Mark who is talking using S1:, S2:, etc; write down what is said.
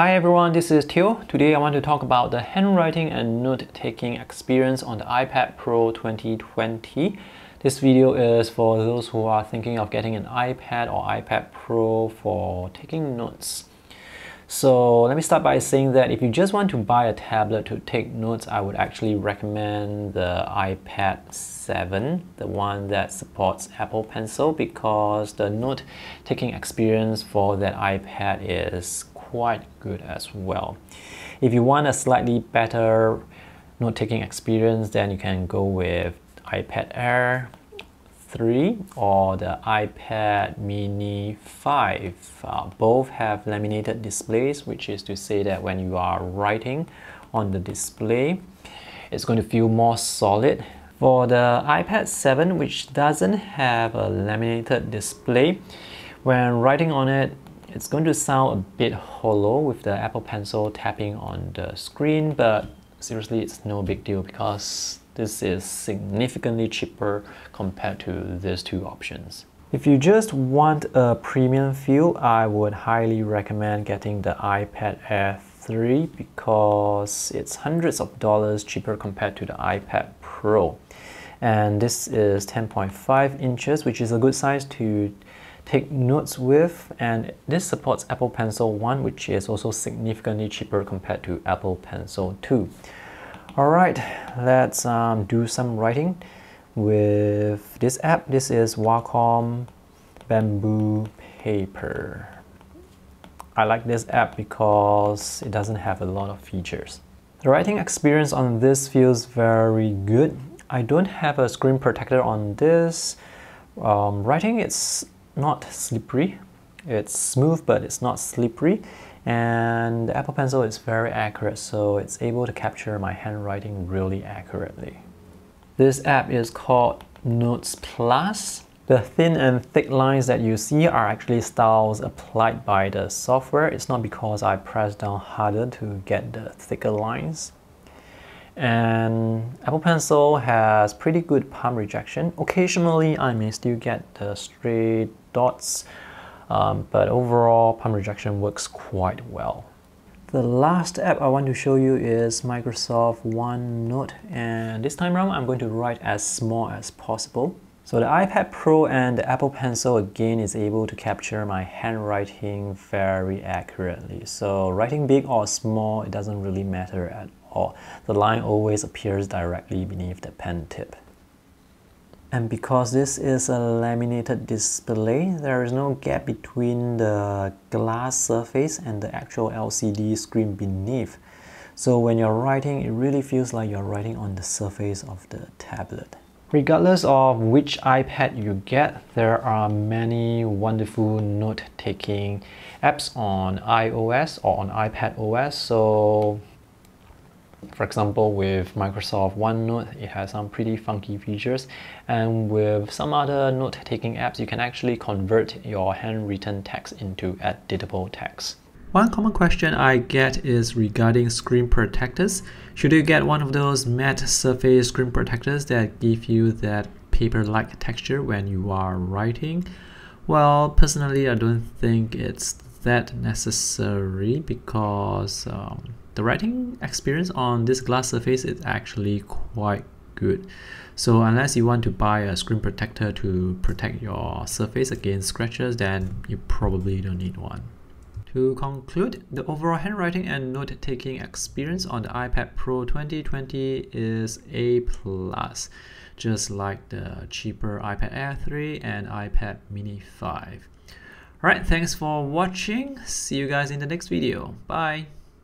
S1: Hi everyone, this is Teoh. Today I want to talk about the handwriting and note-taking experience on the iPad Pro 2020. This video is for those who are thinking of getting an iPad or iPad Pro for taking notes. So let me start by saying that if you just want to buy a tablet to take notes, I would actually recommend the iPad 7, the one that supports Apple Pencil because the note-taking experience for that iPad is quite good as well. If you want a slightly better note-taking experience, then you can go with iPad Air 3 or the iPad Mini 5. Uh, both have laminated displays, which is to say that when you are writing on the display, it's going to feel more solid. For the iPad 7, which doesn't have a laminated display, when writing on it, it's going to sound a bit hollow with the Apple Pencil tapping on the screen, but seriously, it's no big deal because this is significantly cheaper compared to these two options. If you just want a premium feel, I would highly recommend getting the iPad Air 3 because it's hundreds of dollars cheaper compared to the iPad Pro. And this is 10.5 inches, which is a good size to take notes with and this supports Apple Pencil 1 which is also significantly cheaper compared to Apple Pencil 2. Alright, let's um, do some writing with this app. This is Wacom Bamboo Paper. I like this app because it doesn't have a lot of features. The writing experience on this feels very good. I don't have a screen protector on this. Um, writing it's not slippery. It's smooth, but it's not slippery. And the Apple Pencil is very accurate, so it's able to capture my handwriting really accurately. This app is called Notes Plus. The thin and thick lines that you see are actually styles applied by the software. It's not because I press down harder to get the thicker lines. And Apple Pencil has pretty good palm rejection. Occasionally, I may still get the straight dots, um, but overall palm rejection works quite well. The last app I want to show you is Microsoft OneNote and this time around I'm going to write as small as possible. So the iPad Pro and the Apple Pencil again is able to capture my handwriting very accurately. So writing big or small, it doesn't really matter at all. The line always appears directly beneath the pen tip. And because this is a laminated display, there is no gap between the glass surface and the actual LCD screen beneath. So when you're writing, it really feels like you're writing on the surface of the tablet. Regardless of which iPad you get, there are many wonderful note-taking apps on iOS or on iPad OS. So for example, with Microsoft OneNote, it has some pretty funky features. And with some other note-taking apps, you can actually convert your handwritten text into editable text. One common question I get is regarding screen protectors. Should you get one of those matte surface screen protectors that give you that paper-like texture when you are writing? Well, personally, I don't think it's that necessary because um, the writing experience on this glass surface is actually quite good. So unless you want to buy a screen protector to protect your surface against scratches, then you probably don't need one. To conclude, the overall handwriting and note-taking experience on the iPad Pro 2020 is A+, just like the cheaper iPad Air 3 and iPad Mini 5. Alright, thanks for watching. See you guys in the next video. Bye.